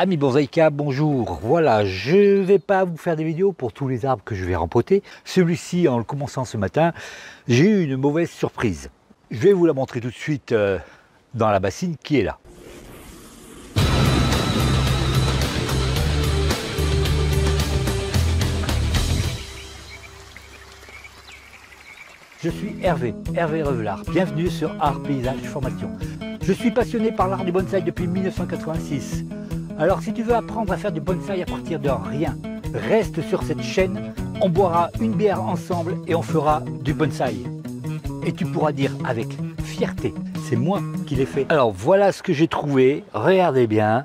Ami Bonsaïka, bonjour. Voilà, je ne vais pas vous faire des vidéos pour tous les arbres que je vais rempoter. Celui-ci, en le commençant ce matin, j'ai eu une mauvaise surprise. Je vais vous la montrer tout de suite euh, dans la bassine qui est là. Je suis Hervé, Hervé Revelard. Bienvenue sur Art Paysage Formation. Je suis passionné par l'art du bonsaï depuis 1986. Alors si tu veux apprendre à faire du bonsaï à partir de rien, reste sur cette chaîne, on boira une bière ensemble et on fera du bonsaï. Et tu pourras dire avec fierté, c'est moi qui l'ai fait. Alors voilà ce que j'ai trouvé, regardez bien,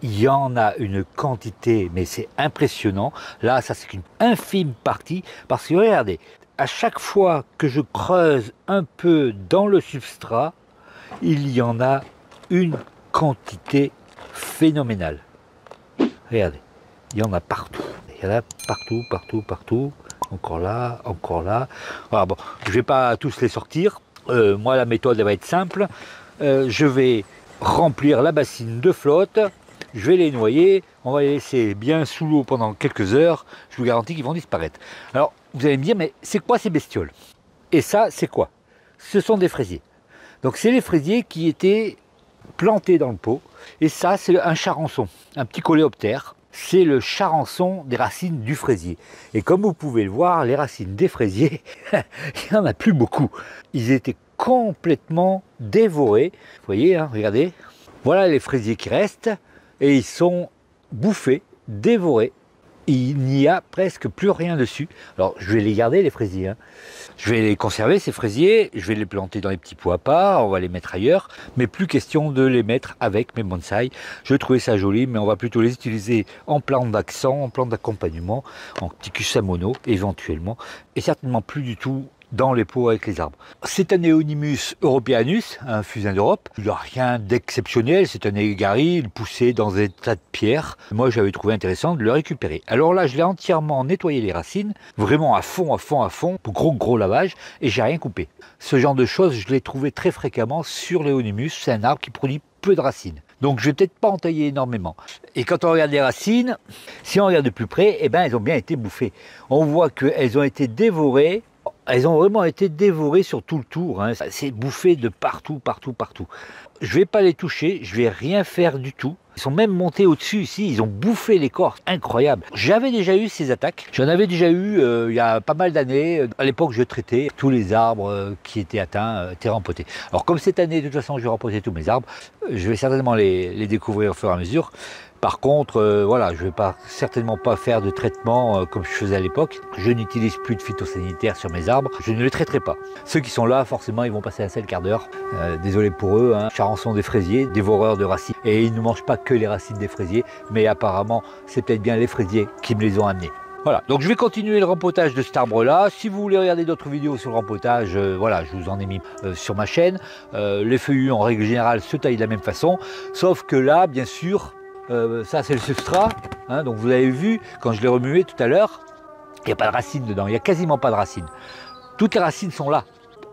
il y en a une quantité, mais c'est impressionnant. Là, ça c'est qu'une infime partie, parce que regardez, à chaque fois que je creuse un peu dans le substrat, il y en a une quantité phénoménal. Regardez, il y en a partout. Il y en a partout, partout, partout. Encore là, encore là. Voilà, bon, je ne vais pas tous les sortir. Euh, moi, la méthode elle va être simple. Euh, je vais remplir la bassine de flotte. Je vais les noyer. On va les laisser bien sous l'eau pendant quelques heures. Je vous garantis qu'ils vont disparaître. Alors, vous allez me dire, mais c'est quoi ces bestioles? Et ça, c'est quoi? Ce sont des fraisiers. Donc, c'est les fraisiers qui étaient plantés dans le pot. Et ça, c'est un charançon, un petit coléoptère. C'est le charançon des racines du fraisier. Et comme vous pouvez le voir, les racines des fraisiers, il n'y en a plus beaucoup. Ils étaient complètement dévorés. Vous voyez, hein, regardez. Voilà les fraisiers qui restent. Et ils sont bouffés, dévorés il n'y a presque plus rien dessus. Alors je vais les garder les fraisiers. Hein. Je vais les conserver ces fraisiers, je vais les planter dans les petits pots à part, on va les mettre ailleurs, mais plus question de les mettre avec mes bonsaïs. Je trouvais ça joli, mais on va plutôt les utiliser en plante d'accent, en plante d'accompagnement, en ticus mono éventuellement, et certainement plus du tout dans les pots avec les arbres. C'est un Eonimus europeanus, un fusain d'Europe. Il n'y a rien d'exceptionnel, c'est un aigari, il poussait dans des tas de pierres. Moi, j'avais trouvé intéressant de le récupérer. Alors là, je l'ai entièrement nettoyé les racines, vraiment à fond, à fond, à fond, gros, gros lavage, et j'ai rien coupé. Ce genre de choses, je l'ai trouvé très fréquemment sur l'Eonimus. C'est un arbre qui produit peu de racines. Donc je vais peut-être pas en tailler énormément. Et quand on regarde les racines, si on regarde de plus près, eh ben, elles ont bien été bouffées. On voit qu'elles ont été dévorées elles ont vraiment été dévorées sur tout le tour. Hein. C'est bouffé de partout, partout, partout. Je ne vais pas les toucher, je vais rien faire du tout. Ils sont même montés au-dessus ici, ils ont bouffé l'écorce, incroyable. J'avais déjà eu ces attaques, j'en avais déjà eu euh, il y a pas mal d'années. À l'époque, je traitais tous les arbres euh, qui étaient atteints, euh, étaient rempotés. Alors comme cette année, de toute façon, je vais rempoter tous mes arbres, je vais certainement les, découvrir au fur et à mesure. Par contre, euh, voilà, je ne vais pas, certainement pas faire de traitement euh, comme je faisais à l'époque. Je n'utilise plus de phytosanitaire sur mes arbres. Je ne les traiterai pas. Ceux qui sont là, forcément, ils vont passer un seul quart d'heure. Euh, désolé pour eux. Hein. Charançon des fraisiers, dévoreurs de racines. Et ils ne mangent pas que les racines des fraisiers, mais apparemment, c'est peut-être bien les fraisiers qui me les ont amenés. Voilà, donc je vais continuer le rempotage de cet arbre-là. Si vous voulez regarder d'autres vidéos sur le rempotage, voilà, je vous en ai mis sur ma chaîne. les feuillus, en règle générale, se taillent de la même façon. Sauf que là, bien sûr, euh, ça c'est le substrat. Hein, donc vous avez vu, quand je l'ai remué tout à l'heure, il n'y a pas de racines dedans, il n'y a quasiment pas de racines. Toutes les racines sont là.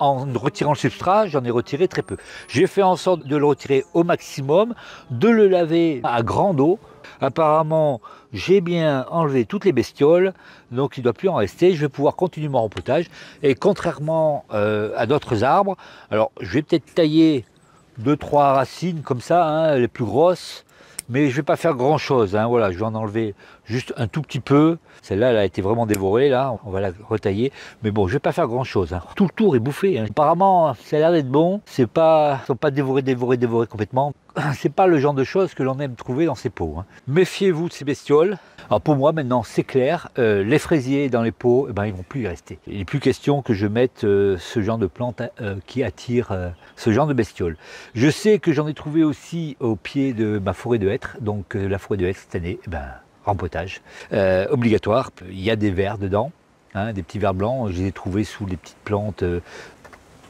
En retirant le substrat, j'en ai retiré très peu. J'ai fait en sorte de le retirer au maximum, de le laver à grande eau. Apparemment, j'ai bien enlevé toutes les bestioles, donc il ne doit plus en rester. Je vais pouvoir continuer mon rempotage. Et contrairement euh, à d'autres arbres, alors je vais peut-être tailler deux trois racines comme ça, hein, les plus grosses, mais je vais pas faire grand chose. Hein. Voilà, je vais en enlever juste un tout petit peu. Celle-là, elle a été vraiment dévorée, là. On va la retailler. Mais bon, je vais pas faire grand chose. Hein. Tout le tour est bouffé. Hein. Apparemment, ça a l'air d'être bon. C'est pas, sont pas dévorés, dévorés, dévorés complètement. C'est pas le genre de choses que l'on aime trouver dans ces pots. Méfiez-vous de ces bestioles. Alors pour moi maintenant c'est clair, euh, les fraisiers dans les pots, eh ben, ils vont plus y rester. Il n'est plus question que je mette euh, ce genre de plante euh, qui attire ce genre de bestioles. Je sais que j'en ai trouvé aussi au pied de ma forêt de donc la forêt de hêtres cette année, eh ben, rempotage obligatoire. Il y a des vers dedans, hein, des petits vers blancs. Je les ai trouvés sous les petites plantes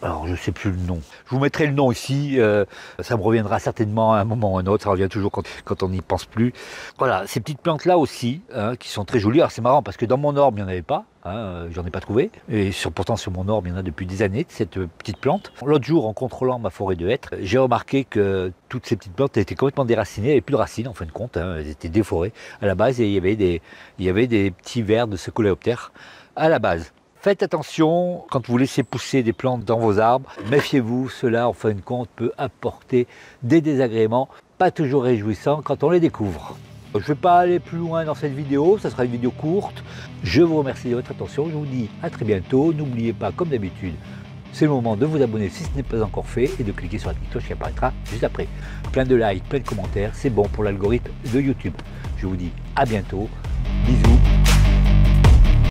alors je ne sais plus le nom. Je vous mettrai le nom ici, euh, ça me reviendra certainement à un moment ou à un autre, ça revient toujours quand, on n'y pense plus. Voilà, ces petites plantes-là aussi, hein, qui sont très jolies. Alors c'est marrant parce que dans mon orbe, il n'y en avait pas. Hein, J'en ai pas trouvé. Et pourtant, sur mon orbe, il y en a depuis des années, cette petite plante. L'autre jour, en contrôlant ma forêt de hêtres, j'ai remarqué que toutes ces petites plantes étaient complètement déracinées. Il n'y avait plus de racines, en fin de compte. Hein, elles étaient déforées. À la base, il y avait des, il y avait des petits vers de ce coléoptère à la base. Faites attention quand vous laissez pousser des plantes dans vos arbres. Méfiez-vous, cela en fin de compte peut apporter des désagréments pas toujours réjouissants quand on les découvre. Je ne vais pas aller plus loin dans cette vidéo, ça sera une vidéo courte. Je vous remercie de votre attention, je vous dis à très bientôt. N'oubliez pas, comme d'habitude, c'est le moment de vous abonner si ce n'est pas encore fait et de cliquer sur la petite cloche qui apparaîtra juste après. Plein de likes, plein de commentaires, c'est bon pour l'algorithme de YouTube. Je vous dis à bientôt, bisous